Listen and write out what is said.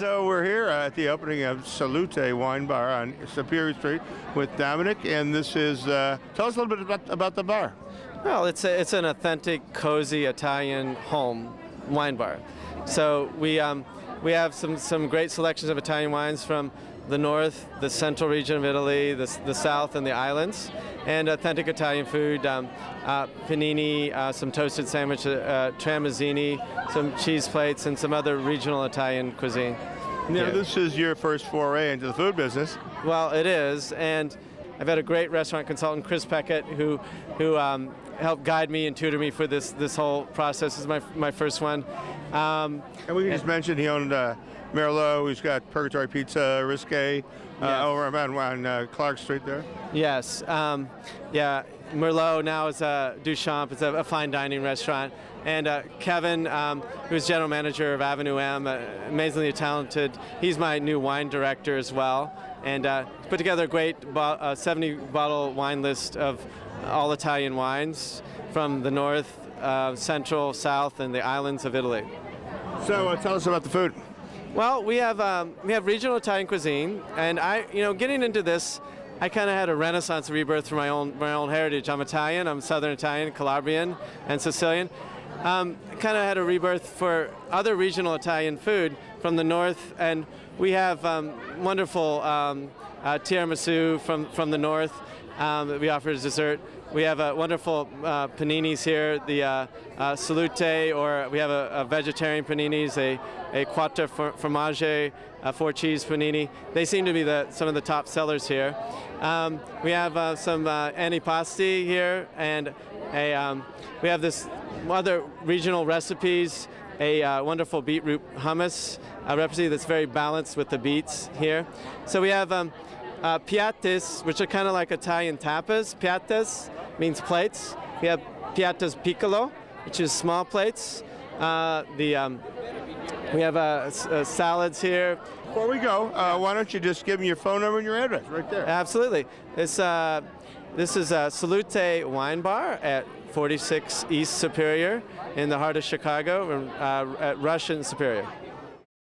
so we're here at the opening of Salute Wine Bar on Superior Street with Dominic, and this is. Uh, tell us a little bit about, about the bar. Well, it's a, it's an authentic, cozy Italian home wine bar. So we um, we have some some great selections of Italian wines from the north, the central region of Italy, the, the south, and the islands, and authentic Italian food, um, uh, panini, uh, some toasted sandwich, uh, uh, tramezzini, some cheese plates, and some other regional Italian cuisine. Now, Yeah. this is your first foray into the food business. Well, it is, and I've had a great restaurant consultant, Chris Peckett, who who um, helped guide me and tutor me for this this whole process. This is my my first one. Um, And we can just mention he owned uh, Merlot, he's got Purgatory Pizza, Risque, uh, Yes. over on, on uh, Clark Street there. yes, um, yeah. Merlot now is a Duchamp. It's a, a fine dining restaurant. And uh, Kevin, um, who's general manager of Avenue M, uh, amazingly talented. He's my new wine director as well. And uh, put together a great bo- uh, 70 bottle wine list of all Italian wines from the north, uh, central, south, and the islands of Italy. So uh, tell us about the food. Well, we have um, we have regional Italian cuisine, and I, you know, getting into this, I kind of had a renaissance rebirth for my own my own heritage. I'm Italian. I'm Southern Italian, Calabrian, and Sicilian. Um, kind of had a rebirth for other regional Italian food from the north, and we have um, wonderful um, uh, tiramisu from from the north um, that we offer as dessert. We have uh, wonderful uh, paninis here, the uh, uh, salute, or we have a, a vegetarian paninis, a, a quattro formaggi, a four cheese panini. They seem to be the, some of the top sellers here. Um, we have uh, some antipasti here, and a, um, we have this other regional recipes, a uh, wonderful beetroot hummus, a recipe that's very balanced with the beets here. So we have um, uh, piattis, which are kind of like Italian tapas. Piattas means plates. We have piattas piccolo, which is small plates. Uh, the um, we have uh, uh, salads here. Before we go, uh, why don't you just give me your phone number and your address right there? Absolutely. This uh, this is uh, Salute Wine Bar at 46 East Superior in the heart of Chicago, uh, at Rush and Superior.